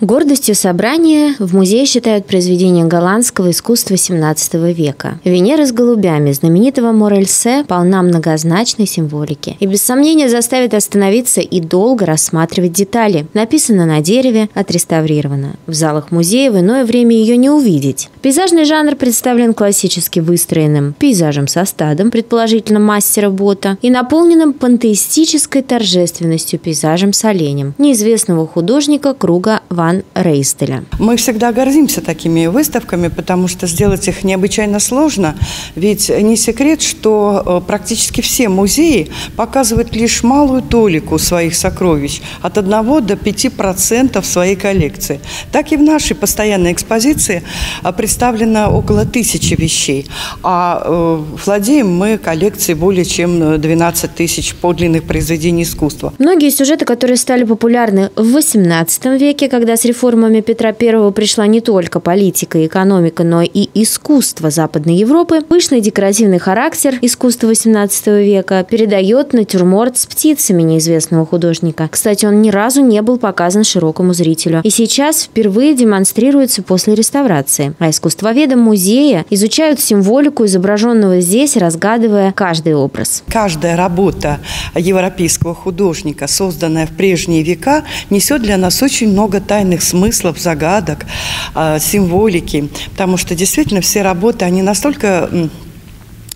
Гордостью собрания в музее считают произведения голландского искусства XVII века. Венера с голубями знаменитого Морельсе полна многозначной символики и без сомнения заставит остановиться и долго рассматривать детали. Написано на дереве, отреставрировано. В залах музея в иное время ее не увидеть. Пейзажный жанр представлен классически выстроенным пейзажем со стадом, предположительно мастера Бота, и наполненным пантеистической торжественностью пейзажем с оленем, неизвестного художника круга Ван Ван Рейстеля. Мы всегда гордимся такими выставками, потому что сделать их необычайно сложно. Ведь не секрет, что э, практически все музеи показывают лишь малую толику своих сокровищ, от 1 до 5 процентов своей коллекции. Так и в нашей постоянной экспозиции э, представлено около тысячи вещей, а э, владеем мы коллекцией более чем 12 тысяч подлинных произведений искусства. Многие сюжеты, которые стали популярны в XVIII веке, когда с реформами Петра I пришла не только политика и экономика, но и искусство Западной Европы, пышный декоративный характер искусства XVIII века передает натюрморт с птицами неизвестного художника. Кстати, он ни разу не был показан широкому зрителю. И сейчас впервые демонстрируется после реставрации. А искусствоведы музея изучают символику изображенного здесь, разгадывая каждый образ. Каждая работа европейского художника, созданная в прежние века, несет для нас очень много тайн тайных смыслов, загадок, а, символики, потому что действительно все работы, они настолько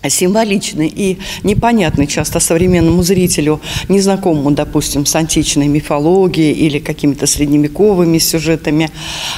символичный и непонятный часто современному зрителю, незнакомому, допустим, с античной мифологией или какими-то средневековыми сюжетами.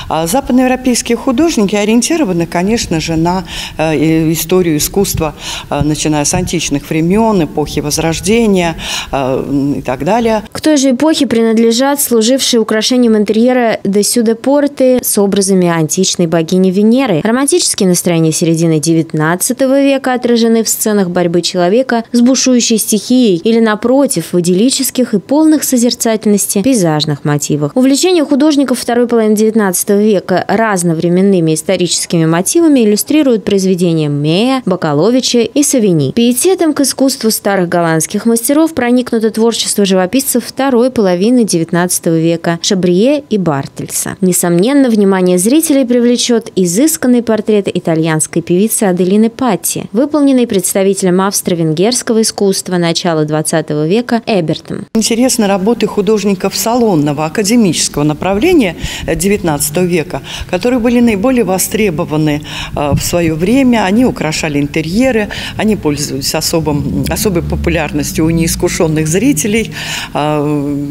А западноевропейские художники ориентированы, конечно же, на э, историю искусства, э, начиная с античных времен, эпохи Возрождения э, и так далее. К той же эпохе принадлежат служившие украшением интерьера Десюде порты с образами античной богини Венеры. Романтические настроения середины XIX века отражены изображены в сценах борьбы человека с бушующей стихией или, напротив, в идиллических и полных созерцательности пейзажных мотивах. Увлечение художников второй половины XIX века разновременными историческими мотивами иллюстрирует произведения Мея, Бакаловича и Савини. Пиететом к искусству старых голландских мастеров проникнуто творчество живописцев второй половины XIX века Шабрие и Бартельса. Несомненно, внимание зрителей привлечет изысканный портрет итальянской певицы Аделины Патти, выполненный представителем австро-венгерского искусства начала XX века Эбертом. Интересны работы художников салонного, академического направления XIX века, которые были наиболее востребованы э, в свое время. Они украшали интерьеры, они пользовались особым, особой популярностью у неискушенных зрителей. Э,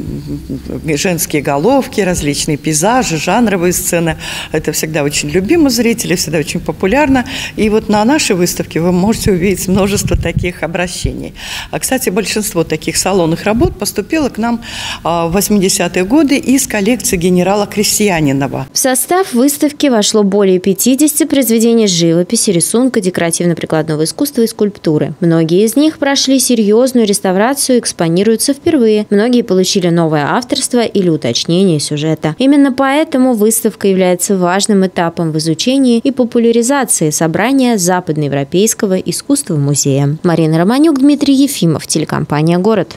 женские головки, различные пейзажи, жанровые сцены. Это всегда очень любимо зрителей, всегда очень популярно. И вот на нашей выставке вы можете увидеть увидеть множество таких обращений. А, кстати, большинство таких салонных работ поступило к нам а, в 80-е годы из коллекции генерала Крестьянинова. В состав выставки вошло более 50 произведений живописи, рисунка, декоративно-прикладного искусства и скульптуры. Многие из них прошли серьезную реставрацию и экспонируются впервые. Многие получили новое авторство или уточнение сюжета. Именно поэтому выставка является важным этапом в изучении и популяризации собрания западноевропейского искусства искусства музея. Марина Романюк, Дмитрий Ефимов, телекомпания «Город».